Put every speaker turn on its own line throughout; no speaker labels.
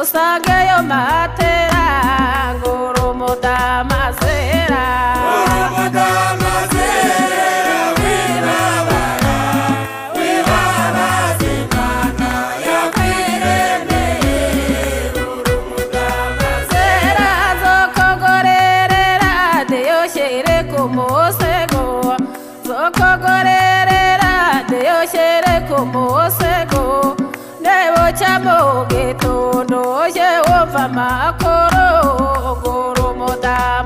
usangeyo matera ngurumudamazera zera zokogorerera deyoshere kumusego zokogorerera deyoshere kumusego neboca mu gitondo yewumva makoro ngurumudamazera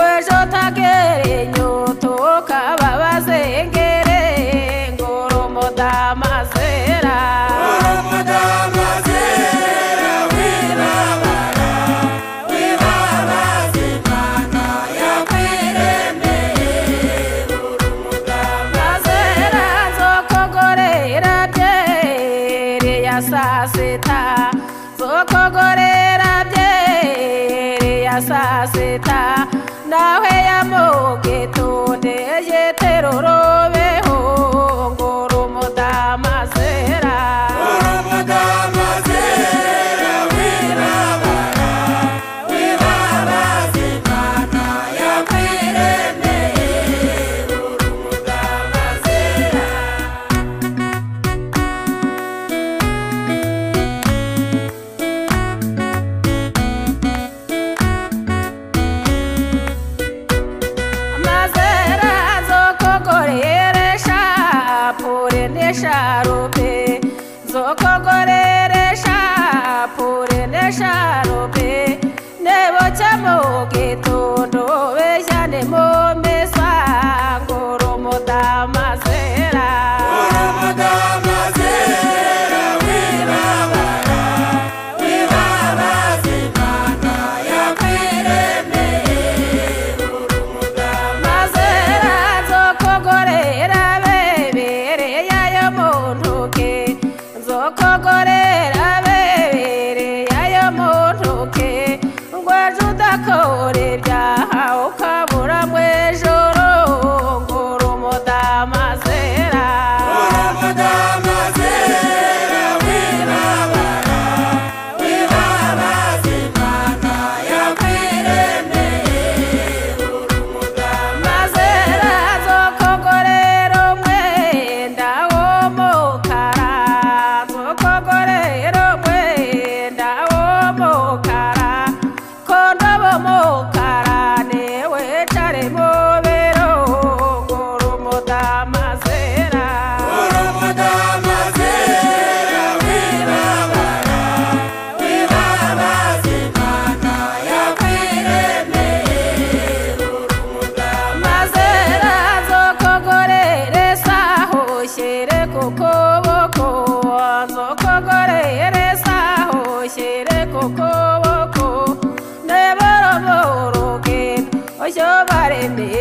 wejo tagere nyoto kababaze ngere ngoromo damazera. Ngoromo damazera wibabara wibabaze mana yakwiremeye ngoromo damazera. Zokogorera byere ya saa sita zokogorera byere ya saa sita nawe ya mugitonde yeterorobeho pure nesharope zokogoreresha pure nesharope neboca mu gitondo bejane mu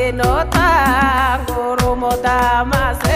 oshobare minota ngurumudamazera